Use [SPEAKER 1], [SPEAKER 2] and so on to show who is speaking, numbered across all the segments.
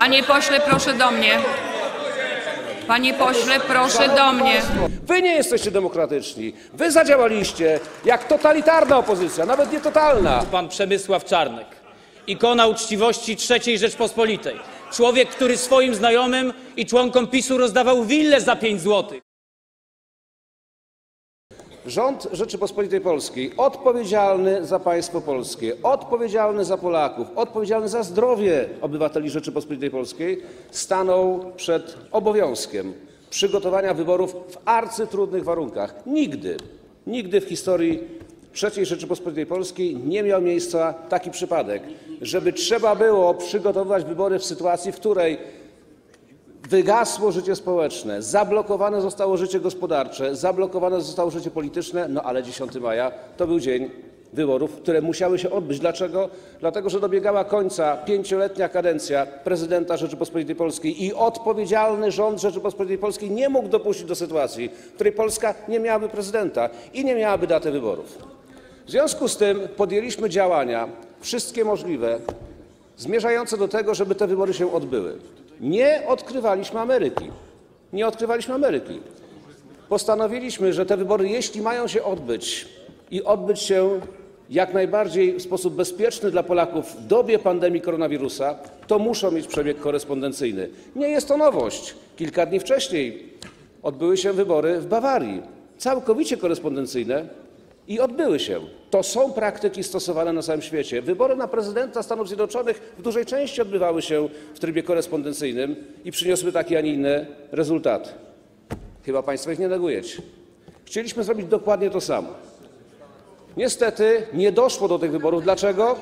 [SPEAKER 1] Panie pośle, proszę do mnie. Panie pośle, proszę do mnie.
[SPEAKER 2] Wy nie jesteście demokratyczni. Wy zadziałaliście jak totalitarna opozycja, nawet nie totalna.
[SPEAKER 3] pan Przemysław Czarnek, ikona uczciwości III Rzeczpospolitej. Człowiek, który swoim znajomym i członkom PiSu rozdawał willę za 5 złotych.
[SPEAKER 2] Rząd Rzeczypospolitej Polskiej, odpowiedzialny za państwo polskie, odpowiedzialny za Polaków, odpowiedzialny za zdrowie obywateli Rzeczypospolitej Polskiej, stanął przed obowiązkiem przygotowania wyborów w arcytrudnych warunkach. Nigdy, nigdy w historii III Rzeczypospolitej Polskiej nie miał miejsca taki przypadek, żeby trzeba było przygotowywać wybory w sytuacji, w której Wygasło życie społeczne, zablokowane zostało życie gospodarcze, zablokowane zostało życie polityczne, no ale 10 maja to był dzień wyborów, które musiały się odbyć. Dlaczego? Dlatego, że dobiegała końca pięcioletnia kadencja prezydenta Rzeczypospolitej Polskiej i odpowiedzialny rząd Rzeczypospolitej Polskiej nie mógł dopuścić do sytuacji, w której Polska nie miałaby prezydenta i nie miałaby daty wyborów. W związku z tym podjęliśmy działania, wszystkie możliwe, zmierzające do tego, żeby te wybory się odbyły. Nie odkrywaliśmy Ameryki. Nie odkrywaliśmy Ameryki. Postanowiliśmy, że te wybory, jeśli mają się odbyć i odbyć się jak najbardziej w sposób bezpieczny dla Polaków w dobie pandemii koronawirusa, to muszą mieć przebieg korespondencyjny. Nie jest to nowość. Kilka dni wcześniej odbyły się wybory w Bawarii, całkowicie korespondencyjne i odbyły się. To są praktyki stosowane na całym świecie. Wybory na prezydenta Stanów Zjednoczonych w dużej części odbywały się w trybie korespondencyjnym i przyniosły takie, a nie inne rezultaty. Chyba Państwo ich nie negujecie. Chcieliśmy zrobić dokładnie to samo. Niestety nie doszło do tych wyborów. Dlaczego?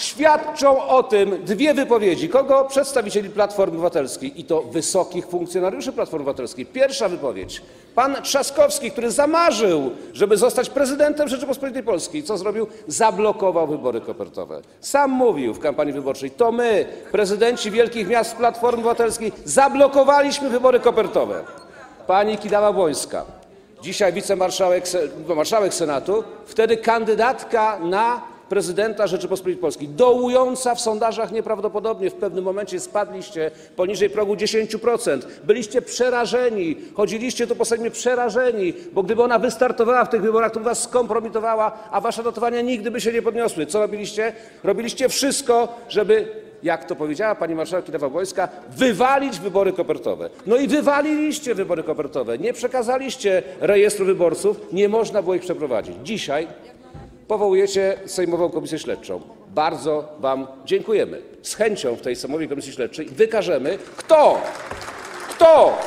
[SPEAKER 2] Świadczą o tym dwie wypowiedzi. Kogo? Przedstawicieli Platformy Obywatelskiej i to wysokich funkcjonariuszy Platformy Obywatelskiej. Pierwsza wypowiedź. Pan Trzaskowski, który zamarzył, żeby zostać prezydentem Rzeczypospolitej Polskiej. Co zrobił? Zablokował wybory kopertowe. Sam mówił w kampanii wyborczej, to my, prezydenci wielkich miast Platformy Obywatelskiej, zablokowaliśmy wybory kopertowe. Pani Kidawa-Błońska, dzisiaj wicemarszałek marszałek Senatu, wtedy kandydatka na prezydenta Rzeczypospolitej Polskiej, dołująca w sondażach nieprawdopodobnie. W pewnym momencie spadliście poniżej progu 10%. Byliście przerażeni, chodziliście tu po Sejmie przerażeni, bo gdyby ona wystartowała w tych wyborach, to by was skompromitowała, a wasze notowania nigdy by się nie podniosły. Co robiliście? Robiliście wszystko, żeby jak to powiedziała pani marszałek Kidawa-Błońska, wywalić wybory kopertowe. No i wywaliliście wybory kopertowe. Nie przekazaliście rejestru wyborców, nie można było ich przeprowadzić. Dzisiaj powołujecie Sejmową Komisję Śledczą. Bardzo wam dziękujemy. Z chęcią w tej Sejmowej Komisji Śledczej wykażemy, kto, kto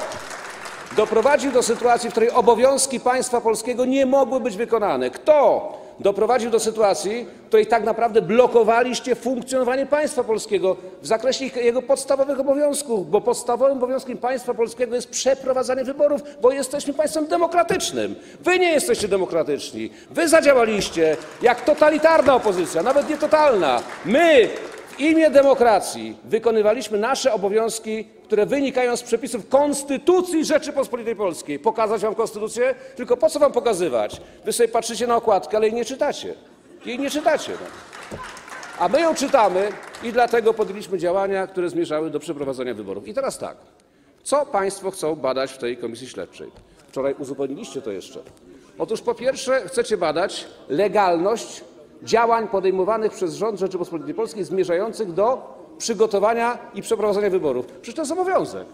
[SPEAKER 2] doprowadził do sytuacji, w której obowiązki państwa polskiego nie mogły być wykonane. Kto doprowadził do sytuacji, w której tak naprawdę blokowaliście funkcjonowanie państwa polskiego w zakresie jego podstawowych obowiązków, bo podstawowym obowiązkiem państwa polskiego jest przeprowadzanie wyborów, bo jesteśmy państwem demokratycznym. Wy nie jesteście demokratyczni. Wy zadziałaliście jak totalitarna opozycja, nawet nie totalna. My w imię demokracji wykonywaliśmy nasze obowiązki, które wynikają z przepisów Konstytucji Rzeczypospolitej Polskiej. Pokazać wam Konstytucję? Tylko po co wam pokazywać? Wy sobie patrzycie na okładkę, ale jej nie czytacie. Jej nie czytacie. No. A my ją czytamy i dlatego podjęliśmy działania, które zmierzały do przeprowadzenia wyborów. I teraz tak. Co państwo chcą badać w tej komisji śledczej? Wczoraj uzupełniliście to jeszcze. Otóż po pierwsze chcecie badać legalność działań podejmowanych przez rząd Rzeczypospolitej Polskiej zmierzających do przygotowania i przeprowadzenia wyborów. Przecież to jest obowiązek.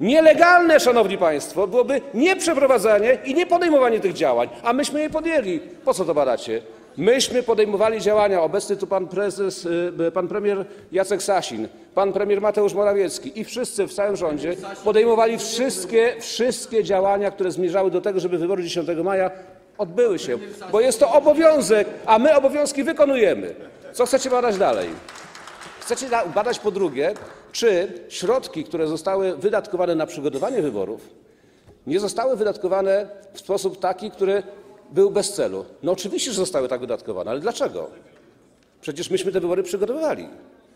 [SPEAKER 2] Nielegalne, szanowni państwo, byłoby nieprzeprowadzanie i niepodejmowanie tych działań, a myśmy je podjęli. Po co to badacie? Myśmy podejmowali działania, obecny tu pan prezes, y, pan premier Jacek Sasin, pan premier Mateusz Morawiecki i wszyscy w całym rządzie podejmowali wszystkie, wszystkie działania, które zmierzały do tego, żeby wybory 10 maja odbyły się, bo jest to obowiązek, a my obowiązki wykonujemy. Co chcecie badać dalej? Chcecie da- badać po drugie, czy środki, które zostały wydatkowane na przygotowanie wyborów, nie zostały wydatkowane w sposób taki, który był bez celu. No oczywiście, że zostały tak wydatkowane, ale dlaczego? Przecież myśmy te wybory przygotowywali.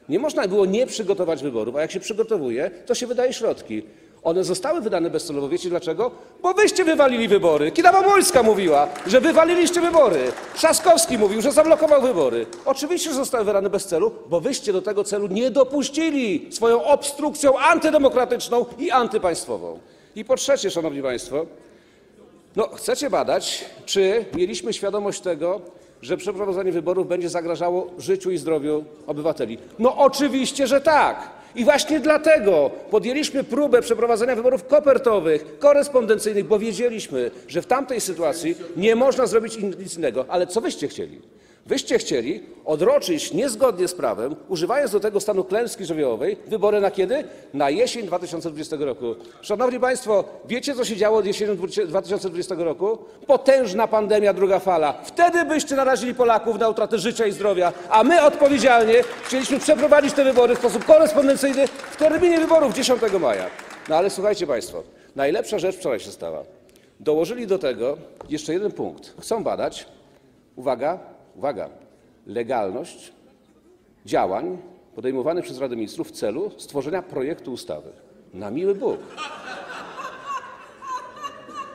[SPEAKER 2] Nie można było nie przygotować wyborów, a jak się przygotowuje, to się wydaje środki. One zostały wydane bezcelowo. Wiecie dlaczego? Bo wyście wywalili wybory. Kidawa-Błońska mówiła, że wywaliliście wybory. Trzaskowski mówił, że zablokował wybory. Oczywiście, że zostały wydane bez celu, bo wyście do tego celu nie dopuścili swoją obstrukcją antydemokratyczną i antypaństwową. I po trzecie, szanowni państwo, no, chcecie badać, czy mieliśmy świadomość tego, że przeprowadzenie wyborów będzie zagrażało życiu i zdrowiu obywateli. No oczywiście, że tak. I właśnie dlatego podjęliśmy próbę przeprowadzenia wyborów kopertowych, korespondencyjnych, bo wiedzieliśmy, że w tamtej sytuacji nie można zrobić nic innego. Ale co wyście chcieli? Wyście chcieli odroczyć niezgodnie z prawem, używając do tego stanu klęski żywiołowej, wybory na kiedy? Na jesień 2020 roku. Szanowni Państwo, wiecie co się działo jesienią 2020 roku? Potężna pandemia, druga fala. Wtedy byście narazili Polaków na utratę życia i zdrowia, a my odpowiedzialnie chcieliśmy przeprowadzić te wybory w sposób korespondencyjny w terminie wyborów 10 maja. No ale słuchajcie Państwo, najlepsza rzecz wczoraj się stała. Dołożyli do tego jeszcze jeden punkt. Chcą badać, uwaga, uwaga, legalność działań podejmowanych przez Radę Ministrów w celu stworzenia projektu ustawy. Na miły Bóg.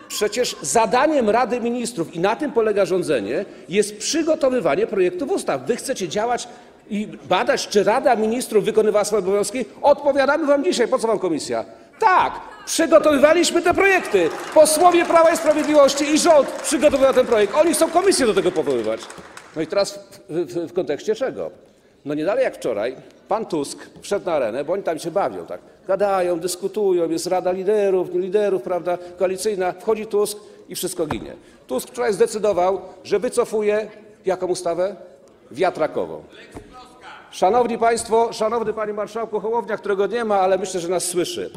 [SPEAKER 2] Przecież zadaniem Rady Ministrów, i na tym polega rządzenie, jest przygotowywanie projektów ustaw. Wy chcecie działać i badać, czy Rada Ministrów wykonywała swoje obowiązki? Odpowiadamy Wam dzisiaj. Po co Wam komisja? Tak, przygotowywaliśmy te projekty. Posłowie Prawa i Sprawiedliwości i rząd przygotowywał ten projekt. Oni chcą komisję do tego powoływać. No i teraz w, w, w kontekście czego? No nie dalej jak wczoraj, pan Tusk wszedł na arenę, bo oni tam się bawią, tak? Gadają, dyskutują, jest Rada Liderów, nie liderów, prawda, koalicyjna. Wchodzi Tusk i wszystko ginie. Tusk wczoraj zdecydował, że wycofuje jaką ustawę? Wiatrakową. Szanowni Państwo, szanowny Panie Marszałku Hołownia, którego nie ma, ale myślę, że nas słyszy.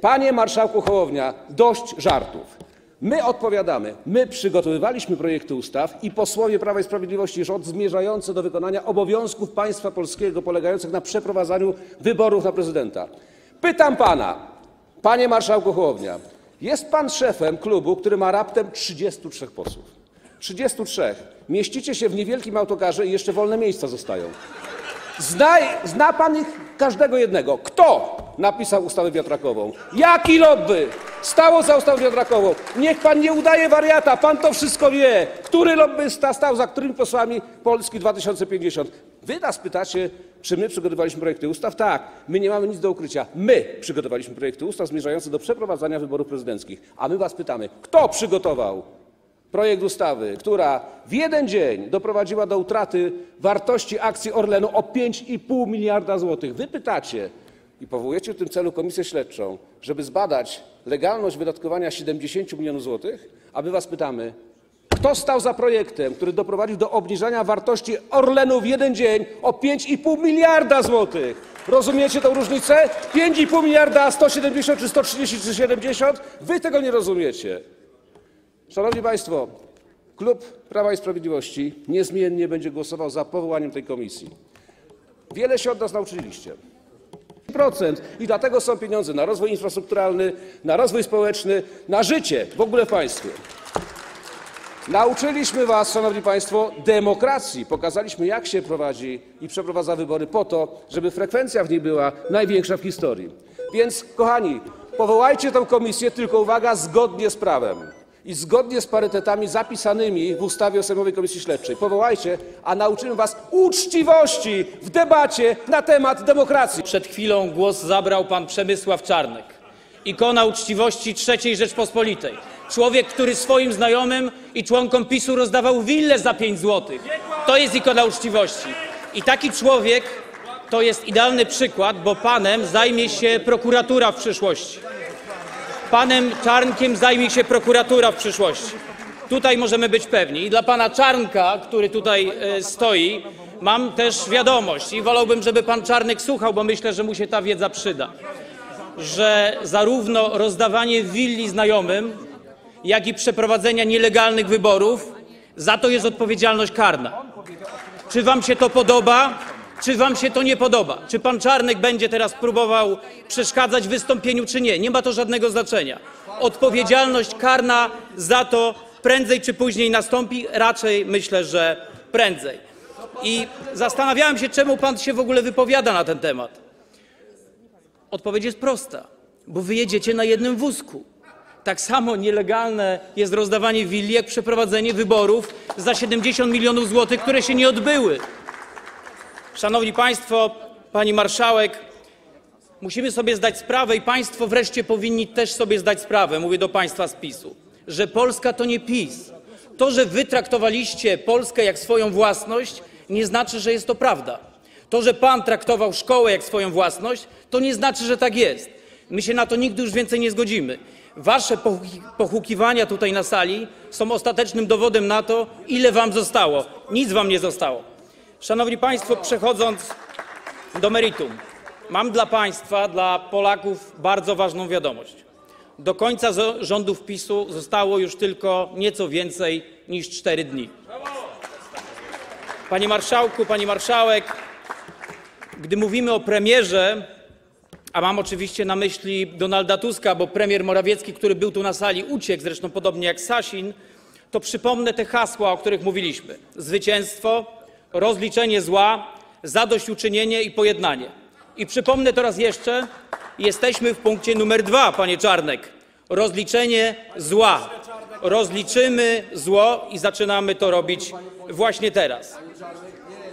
[SPEAKER 2] Panie Marszałku Hołownia, dość żartów. My odpowiadamy. My przygotowywaliśmy projekty ustaw i posłowie Prawa i Sprawiedliwości rząd zmierzające do wykonania obowiązków państwa polskiego polegających na przeprowadzaniu wyborów na prezydenta. Pytam Pana, Panie Marszałku Hołownia, jest Pan szefem klubu, który ma raptem 33 posłów. 33. Mieścicie się w niewielkim autokarze i jeszcze wolne miejsca zostają. Zna, zna pan ich każdego jednego. Kto napisał ustawę wiatrakową? Jaki lobby stało za ustawą wiatrakową? Niech pan nie udaje wariata, pan to wszystko wie. Który lobbysta stał za którymi posłami Polski 2050? Wy nas pytacie, czy my przygotowaliśmy projekty ustaw? Tak, my nie mamy nic do ukrycia. My przygotowaliśmy projekty ustaw zmierzające do przeprowadzania wyborów prezydenckich. A my was pytamy, kto przygotował projekt ustawy, która w jeden dzień doprowadziła do utraty wartości akcji Orlenu o 5,5 miliarda złotych. Wy pytacie i powołujecie w tym celu komisję śledczą, żeby zbadać legalność wydatkowania 70 milionów złotych, a my was pytamy, kto stał za projektem, który doprowadził do obniżania wartości Orlenu w jeden dzień o 5,5 miliarda złotych? Rozumiecie tę różnicę? 5,5 miliarda, a 170 czy 130 czy 70? Wy tego nie rozumiecie. Szanowni Państwo, klub Prawa i Sprawiedliwości niezmiennie będzie głosował za powołaniem tej komisji. Wiele się od nas nauczyliście. Procent. I dlatego są pieniądze na rozwój infrastrukturalny, na rozwój społeczny, na życie w ogóle w państwie. Nauczyliśmy Was, Szanowni Państwo, demokracji. Pokazaliśmy, jak się prowadzi i przeprowadza wybory po to, żeby frekwencja w niej była największa w historii. Więc, kochani, powołajcie tę komisję, tylko uwaga, zgodnie z prawem i zgodnie z parytetami zapisanymi w ustawie o Sejmowej Komisji Śledczej. Powołajcie, a nauczymy Was uczciwości w debacie na temat demokracji.
[SPEAKER 3] Przed chwilą głos zabrał pan Przemysław Czarnek, ikona uczciwości III Rzeczpospolitej. Człowiek, który swoim znajomym i członkom PiSu rozdawał willę za 5 zł. To jest ikona uczciwości. I taki człowiek to jest idealny przykład, bo panem zajmie się prokuratura w przyszłości. Panem Czarnkiem zajmie się prokuratura w przyszłości. Tutaj możemy być pewni. I dla pana Czarnka, który tutaj e, stoi, mam też wiadomość i wolałbym, żeby pan Czarnek słuchał, bo myślę, że mu się ta wiedza przyda. Że zarówno rozdawanie willi znajomym, jak i przeprowadzenia nielegalnych wyborów, za to jest odpowiedzialność karna. Czy wam się to podoba? Czy wam się to nie podoba? Czy pan Czarnek będzie teraz próbował przeszkadzać w wystąpieniu, czy nie? Nie ma to żadnego znaczenia. Odpowiedzialność karna za to prędzej czy później nastąpi, raczej myślę, że prędzej. I zastanawiałem się, czemu pan się w ogóle wypowiada na ten temat. Odpowiedź jest prosta. bo wy jedziecie na jednym wózku. Tak samo nielegalne jest rozdawanie willi, jak przeprowadzenie wyborów za 70 milionów złotych, które się nie odbyły. Szanowni Państwo, Pani Marszałek, musimy sobie zdać sprawę i Państwo wreszcie powinni też sobie zdać sprawę, mówię do Państwa z PiSu, że Polska to nie PiS. To, że Wy traktowaliście Polskę jak swoją własność, nie znaczy, że jest to prawda. To, że Pan traktował szkołę jak swoją własność, to nie znaczy, że tak jest. My się na to nigdy już więcej nie zgodzimy. Wasze pochuki- pochukiwania tutaj na sali są ostatecznym dowodem na to, ile Wam zostało. Nic Wam nie zostało. Szanowni Państwo, przechodząc do meritum. Mam dla Państwa, dla Polaków bardzo ważną wiadomość. Do końca rządów PiSu zostało już tylko nieco więcej niż cztery dni. Panie Marszałku, Pani Marszałek, gdy mówimy o premierze, a mam oczywiście na myśli Donalda Tuska, bo premier Morawiecki, który był tu na sali, uciekł, zresztą podobnie jak Sasin, to przypomnę te hasła, o których mówiliśmy. Zwycięstwo, rozliczenie zła, zadośćuczynienie i pojednanie. I przypomnę to raz jeszcze, jesteśmy w punkcie numer dwa, panie Czarnek. Rozliczenie zła. Rozliczymy zło i zaczynamy to robić właśnie teraz.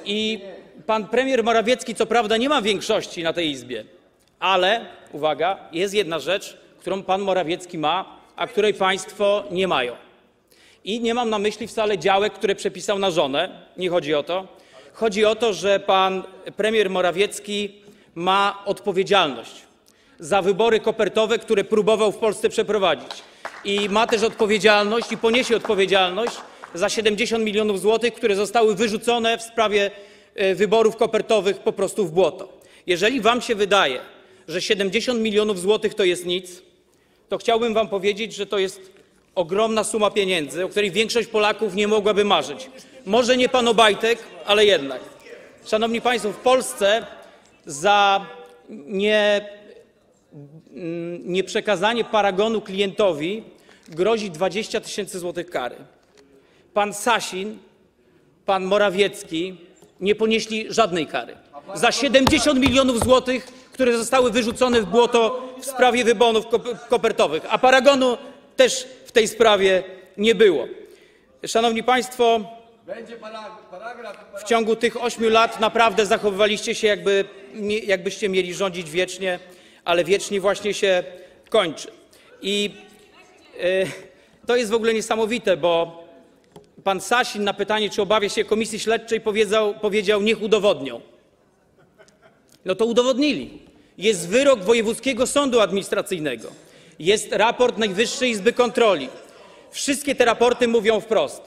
[SPEAKER 3] I pan premier Morawiecki, co prawda, nie ma większości na tej izbie, ale uwaga, jest jedna rzecz, którą pan Morawiecki ma, a której państwo nie mają. I nie mam na myśli wcale działek, które przepisał na żonę. Nie chodzi o to. Chodzi o to, że pan premier Morawiecki ma odpowiedzialność za wybory kopertowe, które próbował w Polsce przeprowadzić. I ma też odpowiedzialność i poniesie odpowiedzialność za 70 milionów złotych, które zostały wyrzucone w sprawie e, wyborów kopertowych po prostu w błoto. Jeżeli wam się wydaje, że 70 milionów złotych to jest nic, to chciałbym wam powiedzieć, że to jest ogromna suma pieniędzy, o której większość Polaków nie mogłaby marzyć. Może nie pan Obajtek, ale jednak. Szanowni Państwo, w Polsce za nie, mm, nieprzekazanie paragonu klientowi grozi 20 tysięcy złotych kary. Pan Sasin, pan Morawiecki nie ponieśli żadnej kary. Za 70 milionów złotych, które zostały wyrzucone w błoto w sprawie wyborów kop- kopertowych, a paragonu też w tej sprawie nie było. Szanowni Państwo, w ciągu tych ośmiu lat naprawdę zachowywaliście się, jakby, jakbyście mieli rządzić wiecznie, ale wiecznie właśnie się kończy. I e, to jest w ogóle niesamowite, bo pan Sasin na pytanie, czy obawia się komisji śledczej, powiedział, powiedział niech udowodnią. No to udowodnili. Jest wyrok Wojewódzkiego Sądu Administracyjnego, jest raport Najwyższej Izby Kontroli. Wszystkie te raporty mówią wprost.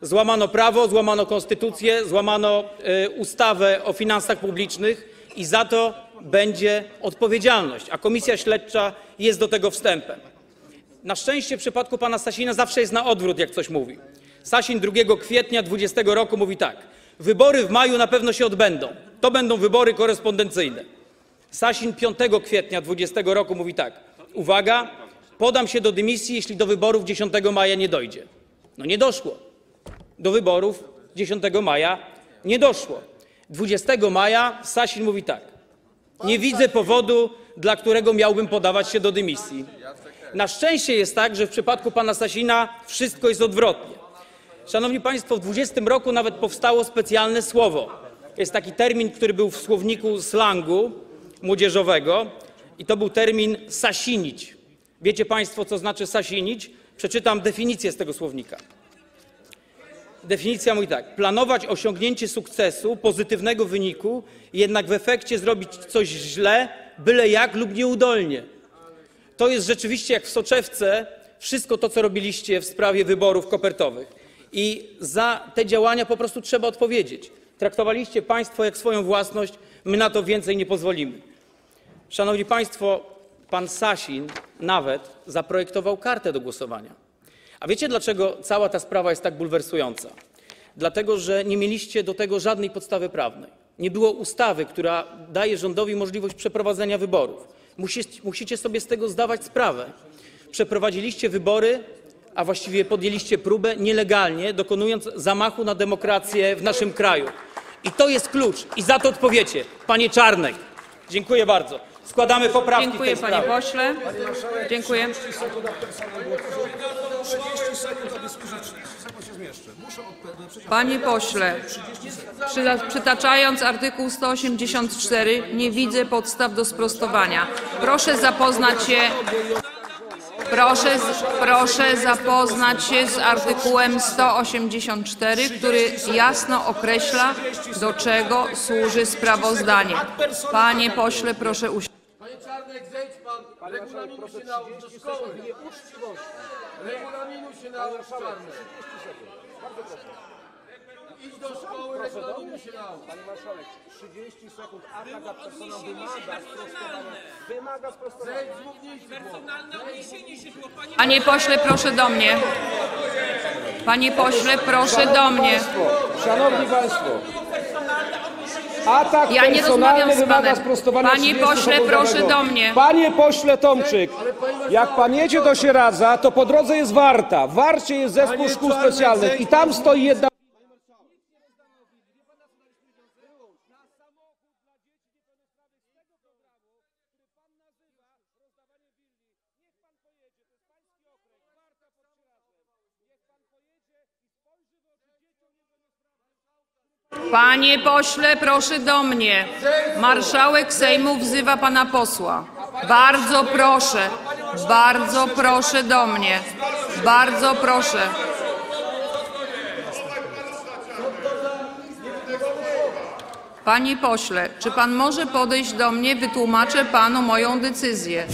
[SPEAKER 3] Złamano prawo, złamano konstytucję, złamano e, ustawę o finansach publicznych i za to będzie odpowiedzialność, a komisja śledcza jest do tego wstępem. Na szczęście w przypadku pana Sasina zawsze jest na odwrót, jak coś mówi. Sasin 2 kwietnia 20 roku mówi tak. Wybory w maju na pewno się odbędą. To będą wybory korespondencyjne. Sasin 5 kwietnia 20 roku mówi tak. Uwaga, podam się do dymisji, jeśli do wyborów 10 maja nie dojdzie. No nie doszło. Do wyborów 10 maja nie doszło. 20 maja Sasin mówi tak. Nie widzę powodu, dla którego miałbym podawać się do dymisji. Na szczęście jest tak, że w przypadku pana Sasina wszystko jest odwrotnie. Szanowni Państwo, w 20 roku nawet powstało specjalne słowo. Jest taki termin, który był w słowniku slangu młodzieżowego i to był termin sasinić. Wiecie Państwo, co znaczy sasinić? Przeczytam definicję z tego słownika. Definicja mówi tak: planować osiągnięcie sukcesu, pozytywnego wyniku, jednak w efekcie zrobić coś źle, byle jak lub nieudolnie. To jest rzeczywiście jak w soczewce wszystko to, co robiliście w sprawie wyborów kopertowych. I za te działania po prostu trzeba odpowiedzieć. Traktowaliście państwo jak swoją własność, my na to więcej nie pozwolimy. Szanowni Państwo, pan Sasin nawet zaprojektował kartę do głosowania. A wiecie, dlaczego cała ta sprawa jest tak bulwersująca? Dlatego, że nie mieliście do tego żadnej podstawy prawnej. Nie było ustawy, która daje rządowi możliwość przeprowadzenia wyborów. Musicie, sobie z tego zdawać sprawę. Przeprowadziliście wybory, a właściwie podjęliście próbę nielegalnie, dokonując zamachu na demokrację w naszym kraju. I to jest klucz. I za to odpowiecie, panie Czarnek. Dziękuję bardzo. Składamy poprawki
[SPEAKER 1] Dziękuję
[SPEAKER 3] w tej
[SPEAKER 1] panie
[SPEAKER 3] sprawie.
[SPEAKER 1] pośle. Dziękuję.
[SPEAKER 2] 30 sekund, a dyskusji w 30 sekund się zmieszczę. Muszę odpowiedzieć.
[SPEAKER 1] Panie pośle, przytaczając artykuł 184 nie widzę podstaw do sprostowania. Proszę zapoznać się Proszę, proszę zapoznać się z artykułem 184, który jasno określa, do czego służy sprawozdanie. Panie pośle, proszę usiąść.
[SPEAKER 4] Panie Czarnek, zejdź pan. Regulaminu się naucz do szkoły. Regulaminu się naucz, Czarnek. Idź do szkoły, regulaminu się naucz.
[SPEAKER 2] Pani marszałek, 30 sekund, atak ad personam wymaga sprostowania. Wymaga sprostowania.
[SPEAKER 4] Zejdź z mównicy, chłopie.
[SPEAKER 1] Panie pośle, proszę do mnie. Panie pośle, proszę do mnie.
[SPEAKER 2] Państwo, szanowni Państwo. Atak
[SPEAKER 1] Ja nie rozmawiam
[SPEAKER 2] personalny
[SPEAKER 1] z
[SPEAKER 2] wymaga
[SPEAKER 1] panem.
[SPEAKER 2] sprostowania
[SPEAKER 1] Panie
[SPEAKER 2] 30
[SPEAKER 1] pośle, proszę do mnie.
[SPEAKER 2] Panie pośle Tomczyk, jak pan jedzie do Sieradza, to po drodze jest Warta. W Warcie jest zespół
[SPEAKER 4] Panie
[SPEAKER 2] szkół specjalnych i tam stoi jedna...
[SPEAKER 1] Panie pośle, proszę do mnie. Marszałek Sejmu wzywa pana posła. Bardzo proszę, bardzo proszę do mnie. Bardzo proszę. Panie pośle, czy pan może podejść do mnie? Wytłumaczę panu moją decyzję.